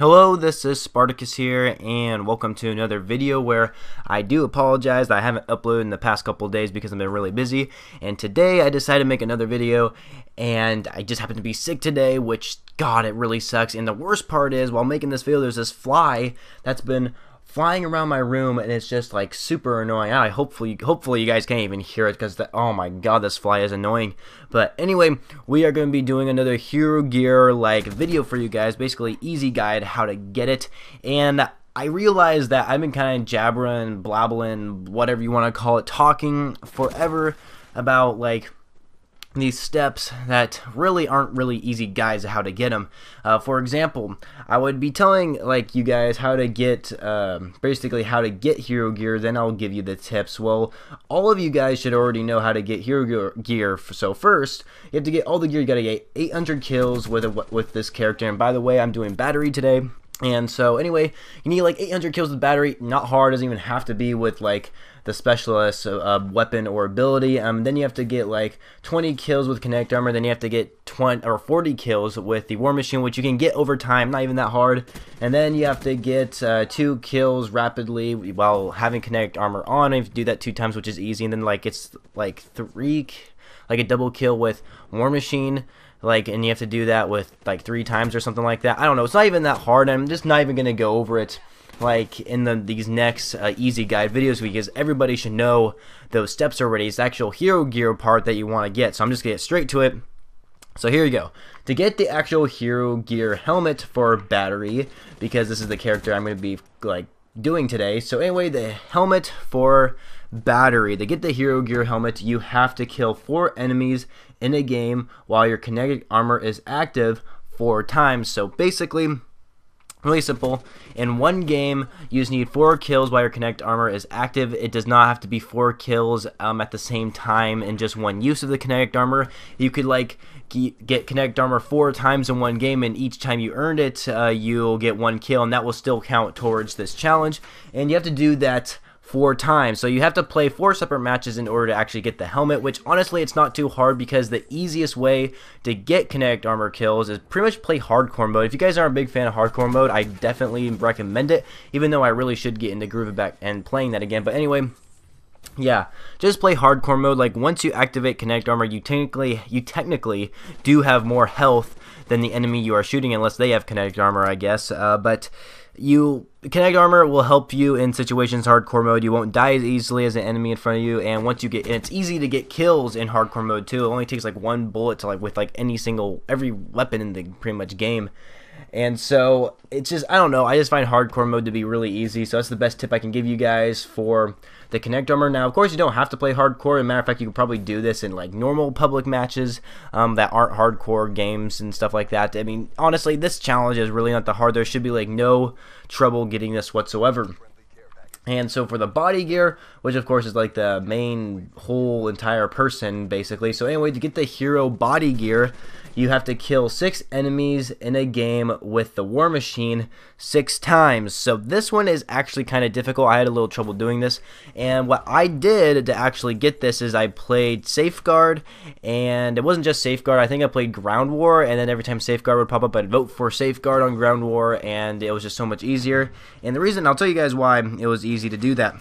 Hello, this is Spartacus here, and welcome to another video where I do apologize I haven't uploaded in the past couple days because I've been really busy, and today I decided to make another video, and I just happened to be sick today, which, god, it really sucks, and the worst part is, while making this video, there's this fly that's been flying around my room and it's just like super annoying. I hopefully hopefully you guys can't even hear it because oh my god this fly is annoying. But anyway, we are going to be doing another Hero Gear like video for you guys, basically easy guide how to get it. And I realized that I've been kind of jabbering, blabbling, whatever you want to call it, talking forever about like these steps that really aren't really easy guys how to get them. Uh, for example, I would be telling like you guys how to get uh, basically how to get hero gear. Then I'll give you the tips. Well, all of you guys should already know how to get hero gear. So first, you have to get all the gear. You got to get 800 kills with a, with this character. And by the way, I'm doing battery today. And so anyway, you need like 800 kills with battery. Not hard. Doesn't even have to be with like the specialist uh, weapon or ability. Um, then you have to get like 20 kills with Kinetic Armor. Then you have to get 20 or 40 kills with the War Machine, which you can get over time. Not even that hard. And then you have to get uh, two kills rapidly while having Kinetic Armor on. And you do that two times, which is easy. And then like it's like three, like a double kill with War Machine like and you have to do that with like three times or something like that. I don't know. It's not even that hard. I'm just not even gonna go over it like in the these next uh, easy guide videos because everybody should know those steps already. It's the actual hero gear part that you want to get. So i'm just gonna get straight to it. So here you go. To get the actual hero gear helmet for battery because this is the character i'm gonna be like doing today. So anyway the helmet for battery to get the hero gear helmet you have to kill four enemies in a game while your kinetic armor is active four times so basically Really simple. In one game, you just need four kills while your Kinetic Armor is active. It does not have to be four kills um, at the same time in just one use of the Kinetic Armor. You could like get Kinetic Armor four times in one game, and each time you earned it, uh, you'll get one kill, and that will still count towards this challenge. And you have to do that four times. So you have to play four separate matches in order to actually get the helmet, which honestly it's not too hard because the easiest way to get kinetic armor kills is pretty much play hardcore mode. If you guys aren't a big fan of hardcore mode, I definitely recommend it, even though I really should get into groove back and playing that again. But anyway, yeah, just play hardcore mode. Like once you activate kinetic armor, you technically you technically do have more health than the enemy you are shooting, unless they have kinetic armor, I guess. Uh, but you Kinetic armor will help you in situations hardcore mode. You won't die as easily as an enemy in front of you, and once you get, it's easy to get kills in hardcore mode too. It only takes like one bullet to like with like any single every weapon in the pretty much game. And so it's just I don't know. I just find hardcore mode to be really easy. So that's the best tip I can give you guys for the Kinetic Armor. Now, of course, you don't have to play hardcore. As a matter of fact, you can probably do this in like normal public matches um, that aren't hardcore games and stuff like that. I mean, honestly, this challenge is really not the hard. There should be like no trouble getting this whatsoever. And so for the body gear, which of course is like the main whole entire person basically. So anyway, to get the hero body gear, you have to kill six enemies in a game with the War Machine six times. So this one is actually kind of difficult. I had a little trouble doing this. And what I did to actually get this is I played Safeguard, and it wasn't just Safeguard. I think I played Ground War, and then every time Safeguard would pop up, I'd vote for Safeguard on Ground War, and it was just so much easier. And the reason, I'll tell you guys why it was easy to do that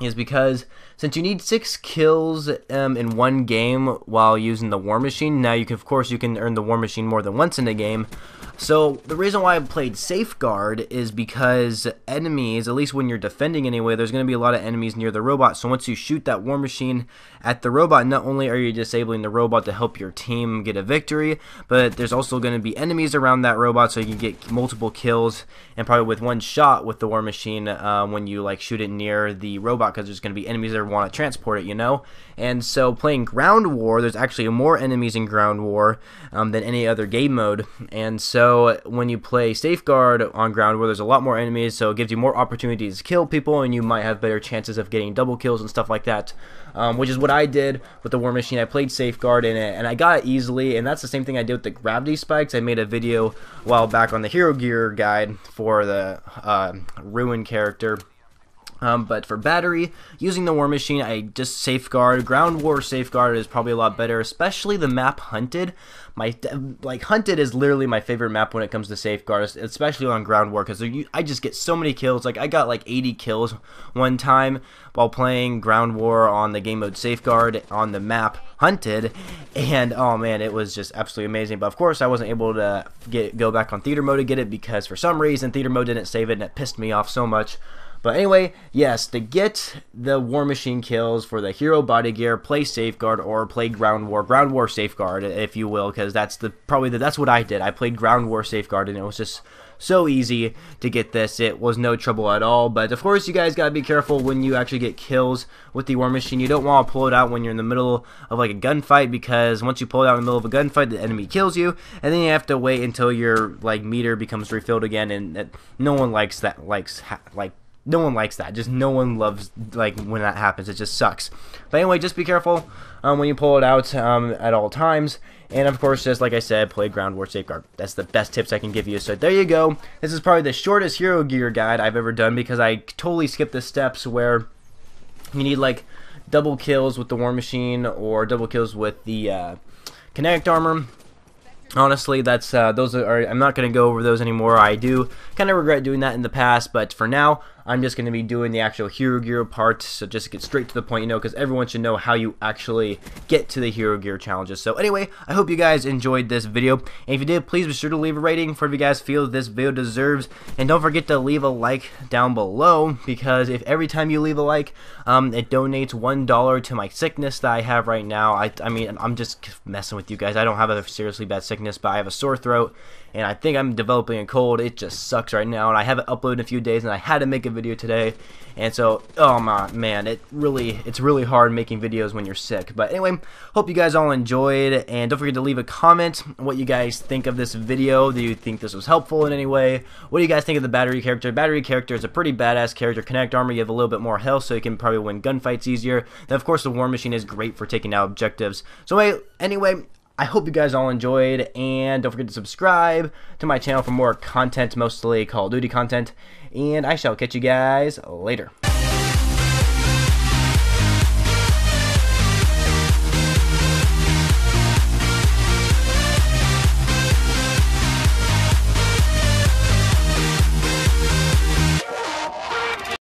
is because since you need six kills um, in one game while using the War Machine, now you can, of course, you can earn the War Machine more than once in a game. So the reason why I played Safeguard is because enemies, at least when you're defending anyway, there's going to be a lot of enemies near the robot. So once you shoot that War Machine at the robot, not only are you disabling the robot to help your team get a victory, but there's also going to be enemies around that robot, so you can get multiple kills and probably with one shot with the War Machine uh, when you like shoot it near the robot, because there's going to be enemies that want to transport it, you know. And so playing Ground War, there's actually more enemies in Ground War um, than any other game mode, and so so when you play Safeguard on Ground War there's a lot more enemies, so it gives you more opportunities to kill people, and you might have better chances of getting double kills and stuff like that. Um, which is what I did with the War Machine. I played Safeguard in it, and I got it easily, and that's the same thing I did with the Gravity Spikes. I made a video a while back on the Hero Gear guide for the uh, Ruin character Um, but for battery, using the War Machine, I just safeguard. Ground War safeguard is probably a lot better, especially the map Hunted. My like Hunted is literally my favorite map when it comes to safeguards, especially on Ground War because I just get so many kills. Like I got like 80 kills one time while playing Ground War on the game mode Safeguard on the map Hunted, and oh man, it was just absolutely amazing. But of course, I wasn't able to get go back on Theater mode to get it because for some reason Theater mode didn't save it, and it pissed me off so much. But anyway, yes, to get the War Machine kills for the Hero Body Gear, play Safeguard or play Ground War, Ground War Safeguard, if you will, because that's the probably the, that's what I did. I played Ground War Safeguard, and it was just so easy to get this. It was no trouble at all. But of course, you guys gotta be careful when you actually get kills with the War Machine. You don't want to pull it out when you're in the middle of like a gunfight because once you pull it out in the middle of a gunfight, the enemy kills you, and then you have to wait until your like meter becomes refilled again, and that, no one likes that. Likes like no one likes that. Just no one loves like when that happens. It just sucks. But anyway, just be careful um, when you pull it out um, at all times. And of course, just like I said, play Ground War Safeguard. That's the best tips I can give you. So there you go. This is probably the shortest Hero Gear guide I've ever done because I totally skipped the steps where you need like double kills with the War Machine or double kills with the uh, Kinetic Armor honestly that's uh, those are i'm not going to go over those anymore i do kind of regret doing that in the past but for now I'm just going to be doing the actual Hero Gear part, so just get straight to the point, you know, because everyone should know how you actually get to the Hero Gear challenges. So anyway, I hope you guys enjoyed this video, and if you did, please be sure to leave a rating for if you guys feel this video deserves, and don't forget to leave a like down below, because if every time you leave a like, um, it donates $1 to my sickness that I have right now. I, I mean, I'm just messing with you guys. I don't have a seriously bad sickness, but I have a sore throat, and I think I'm developing a cold. It just sucks right now, and I haven't uploaded in a few days, and I had to make a video today, and so, oh my man, it really, it's really hard making videos when you're sick. But anyway, hope you guys all enjoyed, and don't forget to leave a comment what you guys think of this video. Do you think this was helpful in any way? What do you guys think of the battery character? Battery character is a pretty badass character. Kinetic armor, you have a little bit more health, so you can probably win gunfights easier. Then, of course, the War Machine is great for taking out objectives. So, anyway, I hope you guys all enjoyed, and don't forget to subscribe to my channel for more content, mostly Call of Duty content, and I shall catch you guys later.